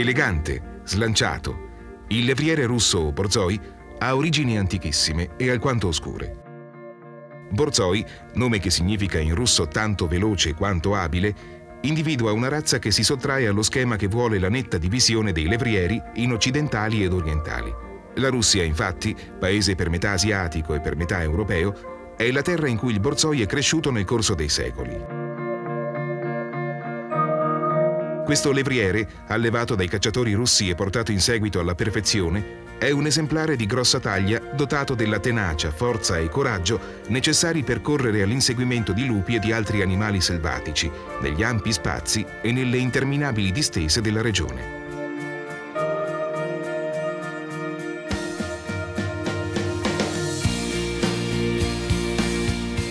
Elegante, slanciato, il levriere russo Borzoi ha origini antichissime e alquanto oscure. Borzoi, nome che significa in russo tanto veloce quanto abile, individua una razza che si sottrae allo schema che vuole la netta divisione dei levrieri in occidentali ed orientali. La Russia, infatti, paese per metà asiatico e per metà europeo, è la terra in cui il borzoi è cresciuto nel corso dei secoli. Questo levriere, allevato dai cacciatori russi e portato in seguito alla perfezione, è un esemplare di grossa taglia dotato della tenacia, forza e coraggio necessari per correre all'inseguimento di lupi e di altri animali selvatici, negli ampi spazi e nelle interminabili distese della regione.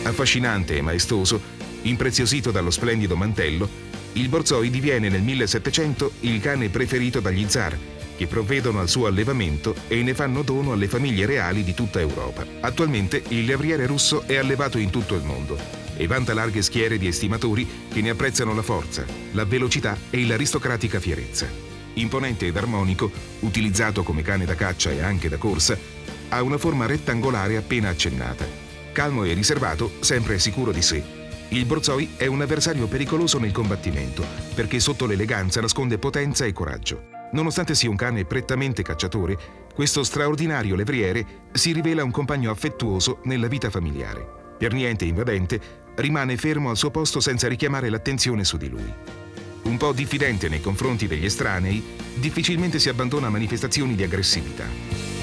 Affascinante e maestoso, impreziosito dallo splendido mantello, il Borzoi diviene nel 1700 il cane preferito dagli zar, che provvedono al suo allevamento e ne fanno dono alle famiglie reali di tutta Europa. Attualmente il levriere russo è allevato in tutto il mondo e vanta larghe schiere di estimatori che ne apprezzano la forza, la velocità e l'aristocratica fierezza. Imponente ed armonico, utilizzato come cane da caccia e anche da corsa, ha una forma rettangolare appena accennata. Calmo e riservato, sempre sicuro di sé, il Borzoi è un avversario pericoloso nel combattimento, perché sotto l'eleganza nasconde potenza e coraggio. Nonostante sia un cane prettamente cacciatore, questo straordinario levriere si rivela un compagno affettuoso nella vita familiare. Per niente invadente, rimane fermo al suo posto senza richiamare l'attenzione su di lui. Un po' diffidente nei confronti degli estranei, difficilmente si abbandona a manifestazioni di aggressività.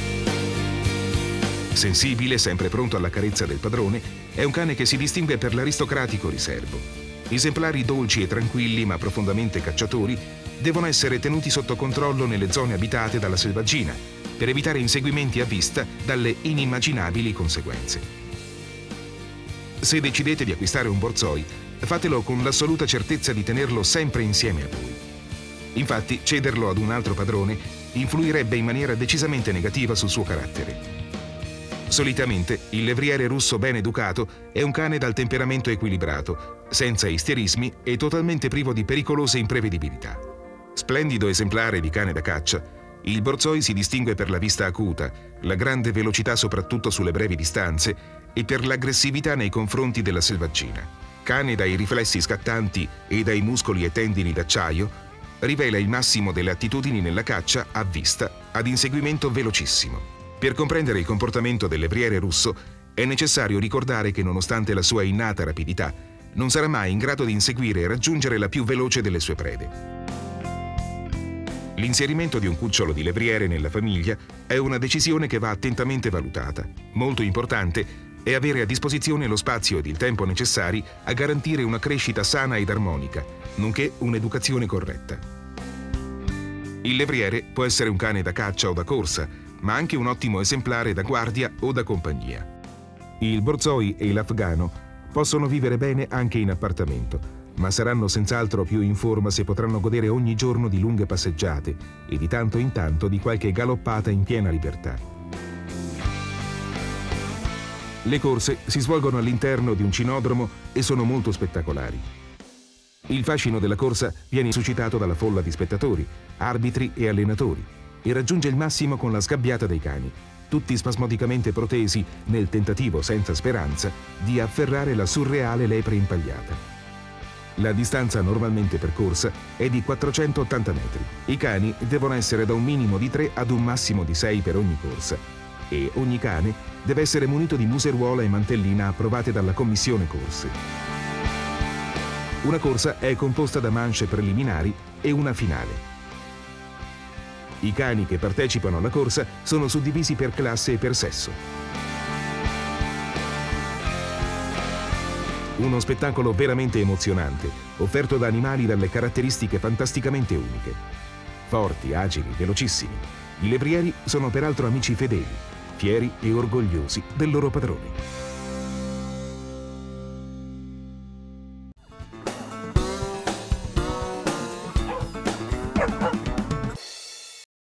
Sensibile, sempre pronto alla carezza del padrone, è un cane che si distingue per l'aristocratico riservo. Esemplari dolci e tranquilli ma profondamente cacciatori devono essere tenuti sotto controllo nelle zone abitate dalla selvaggina per evitare inseguimenti a vista dalle inimmaginabili conseguenze. Se decidete di acquistare un borzoi, fatelo con l'assoluta certezza di tenerlo sempre insieme a voi. Infatti, cederlo ad un altro padrone influirebbe in maniera decisamente negativa sul suo carattere. Solitamente il levriere russo ben educato è un cane dal temperamento equilibrato, senza isterismi e totalmente privo di pericolose imprevedibilità. Splendido esemplare di cane da caccia, il Borzoi si distingue per la vista acuta, la grande velocità soprattutto sulle brevi distanze e per l'aggressività nei confronti della selvaggina. Cane dai riflessi scattanti e dai muscoli e tendini d'acciaio, rivela il massimo delle attitudini nella caccia a vista ad inseguimento velocissimo. Per comprendere il comportamento del levriere russo è necessario ricordare che nonostante la sua innata rapidità, non sarà mai in grado di inseguire e raggiungere la più veloce delle sue prede. L'inserimento di un cucciolo di levriere nella famiglia è una decisione che va attentamente valutata. Molto importante è avere a disposizione lo spazio ed il tempo necessari a garantire una crescita sana ed armonica, nonché un'educazione corretta. Il levriere può essere un cane da caccia o da corsa, ma anche un ottimo esemplare da guardia o da compagnia. Il borzoi e l'afgano possono vivere bene anche in appartamento, ma saranno senz'altro più in forma se potranno godere ogni giorno di lunghe passeggiate e di tanto in tanto di qualche galoppata in piena libertà. Le corse si svolgono all'interno di un cinodromo e sono molto spettacolari. Il fascino della corsa viene suscitato dalla folla di spettatori, arbitri e allenatori e raggiunge il massimo con la sgabbiata dei cani, tutti spasmodicamente protesi nel tentativo senza speranza di afferrare la surreale lepre impagliata. La distanza normalmente percorsa è di 480 metri. I cani devono essere da un minimo di 3 ad un massimo di 6 per ogni corsa e ogni cane deve essere munito di museruola e mantellina approvate dalla commissione corse. Una corsa è composta da manche preliminari e una finale. I cani che partecipano alla corsa sono suddivisi per classe e per sesso. Uno spettacolo veramente emozionante, offerto da animali dalle caratteristiche fantasticamente uniche. Forti, agili, velocissimi, i levrieri sono peraltro amici fedeli, fieri e orgogliosi del loro padrone.